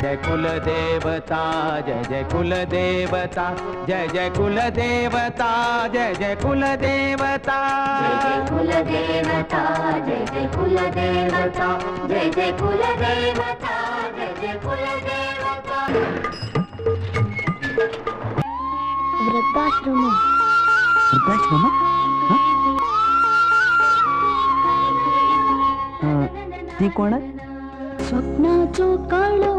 जय कुल देवता जय जय कुल देवता जय जय कुल देवता जय जय कुल देवता कुल देवता जय जय कुल देवता जय जय कुल देवता जय जय कुल देवता वृद्धाश्रम वृद्धाश्रम हाँ? ती कोण स्वप्नाचो काळो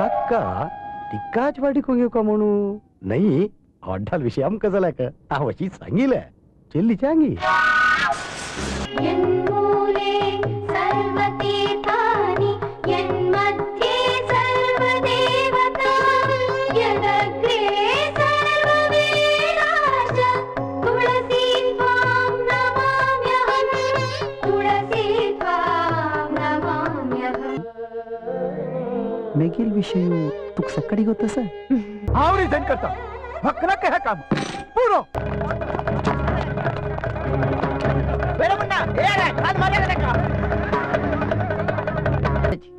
टिक्काच वाटिके का म्हणून नाही आवडाल विषय झाला का आवाशी सांगीलाय चेल्ली चांगी। ಮೇಗಿಲ್ ವಿಷಯವು ತುಕ್ ಸಕ್ಕಡಿ ಗೊತ್ತ ಸರ್ ಅವ್ರಿ ಸಂಕಟ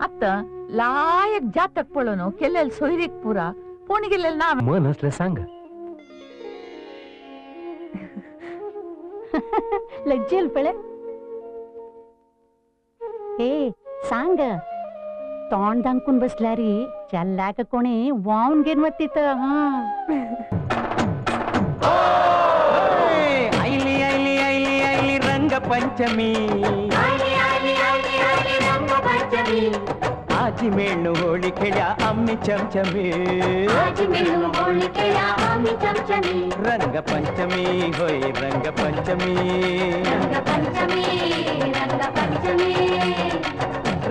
ಅತ್ತ ಲಾಯಕ್ ಜಾತ್ ತಕ್ಕೊಳ್ಳೋನು ಕೆಲ್ಲೆಲ್ ಸೊಯ್ರಿಕ್ ಪೂರ ಪೋಣಿಗೆಲ್ಲೆಲ್ ನಾವ್ ಮನ್ ಸಾಂಗ ಲಜ್ಜೆಲ್ ಬೆಳೆ ಏ ಸಾಂಗ ತೋಂಡಂಗ್ ಕುಂಬಸ್ಲಾರಿ ಚೆಲ್ಲಾಕ ಕೋಣೆ ವಾವ್ನ್ಗೇನ್ ಮತ್ತಿತ್ತ ಐಲಿ ಐಲಿ ಐಲಿ ಐಲಿ ರಂಗ ಪಂಚಮಿ ಆಜಿ ಮೇಣು ಹೋಳಿ ಕೆಳ ಅಮ್ಮಿ ಚಮಚಮಿ ರಂಗ ಪಂಚಮಿ ಹೋಯ್ ರಂಗ ಪಂಚಮಿ ಪಂಚಮಿ ರಂಗ ಪಂಚಮಿ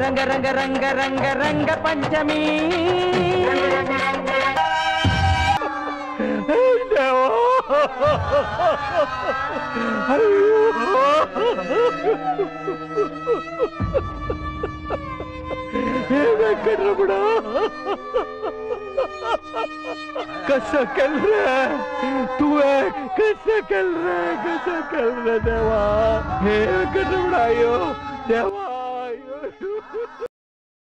रंग रंग रंग रंग रंग पंचमी వెంకట్రమణా कसं केलं तू है कसं कल रे कसं देवा हे वेंकटरमणा देवा Woo-hoo!